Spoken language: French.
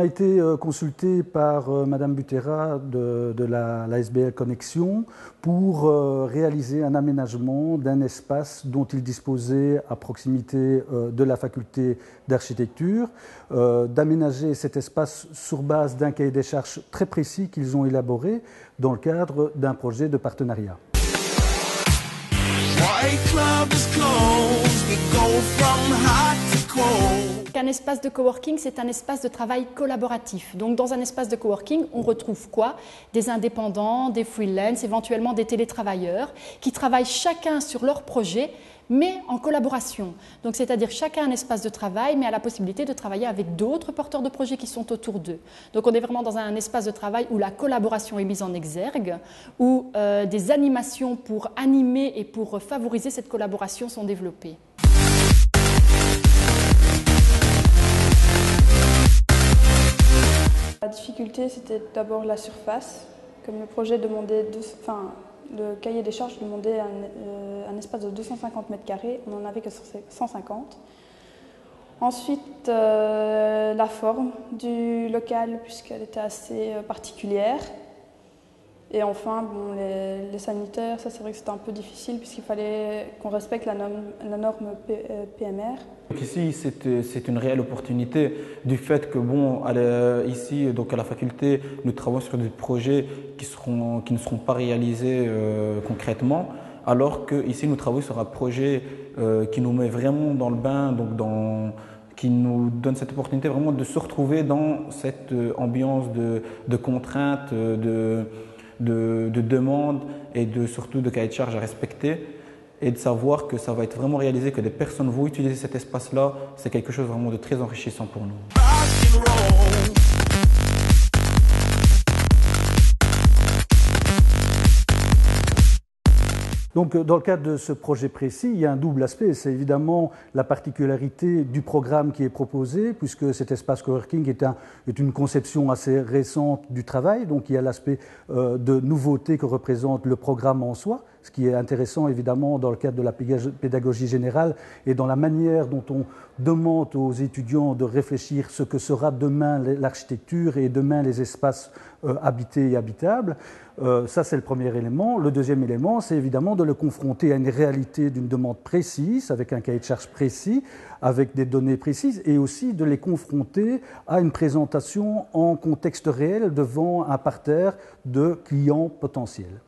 On a été euh, consulté par euh, Madame Butera de, la, SBL Connexion pour euh, réaliser un aménagement d'un espace dont il disposait à proximité de la faculté d'architecture, d'aménager cet espace sur base d'un cahier des charges très précis qu'ils ont élaboré dans le cadre d'un projet de partenariat. Un espace de coworking, c'est un espace de travail collaboratif. Donc, dans un espace de coworking, on retrouve quoi? Des indépendants, des freelance, éventuellement des télétravailleurs, qui travaillent chacun sur leur projet, mais en collaboration. Donc, c'est-à-dire chacun un espace de travail, mais a la possibilité de travailler avec d'autres porteurs de projets qui sont autour d'eux. Donc, on est vraiment dans un espace de travail où la collaboration est mise en exergue, où euh, des animations pour animer et pour favoriser cette collaboration sont développées. Difficulté, c'était d'abord la surface. Comme le projet demandait, enfin, le cahier des charges demandait un, euh, espace de 250 mètres carrés, on n'en avait que 150. Ensuite, euh, la forme du local, puisqu'elle était assez euh, particulière. Et enfin, les, sanitaires, ça c'est vrai que c'était un peu difficile puisqu'il fallait qu'on respecte la norme, PMR. Donc ici, c'est une réelle opportunité du fait que, bon, ici, donc à la faculté, nous travaillons sur des projets qui, seront, qui ne seront pas réalisés euh, concrètement, alors qu'ici, nous travaillons sur un projet euh, qui nous met vraiment dans le bain, donc qui nous donne cette opportunité vraiment de se retrouver dans cette euh, ambiance de, de contraintes, de de, demandes et de, surtout de cahiers de charges à respecter et de savoir que ça va être vraiment réalisé, que des personnes vont utiliser cet espace-là, c'est quelque chose vraiment de très enrichissant pour nous. Donc, euh, dans le cadre de ce projet précis, il y a un double aspect. C'est évidemment la particularité du programme qui est proposé, puisque cet espace coworking est, est une conception assez récente du travail. Donc, il y a l'aspect euh, de nouveauté que représente le programme en soi, ce qui est intéressant évidemment dans le cadre de la pédagogie générale et dans la manière dont on demande aux étudiants de réfléchir ce que sera demain l'architecture et demain les espaces euh, habités et habitables. Euh, ça, c'est le premier élément. Le deuxième élément, c'est évidemment de le confronter à une réalité d'une demande précise, avec un cahier de charge précis, avec des données précises, et aussi de les confronter à une présentation en contexte réel devant un parterre de clients potentiels.